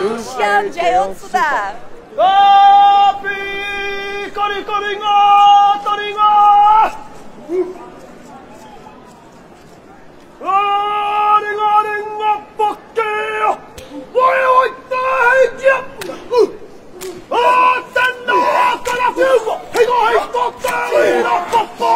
Uświadczająca! Papi! Kori, koringo! Toringo! Oringo, oringo, pokkejo! Oj, oj, tajdzie! O, ten no! Teraz już! Hej, go, hej, to, ten no, popo!